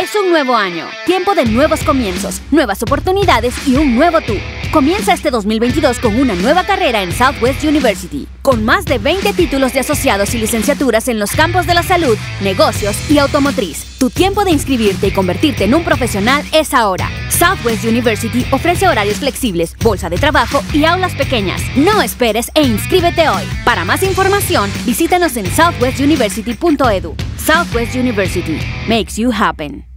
Es un nuevo año, tiempo de nuevos comienzos, nuevas oportunidades y un nuevo tú. Comienza este 2022 con una nueva carrera en Southwest University, con más de 20 títulos de asociados y licenciaturas en los campos de la salud, negocios y automotriz. Tu tiempo de inscribirte y convertirte en un profesional es ahora. Southwest University ofrece horarios flexibles, bolsa de trabajo y aulas pequeñas. No esperes e inscríbete hoy. Para más información, visítanos en southwestuniversity.edu. Southwest University makes you happen.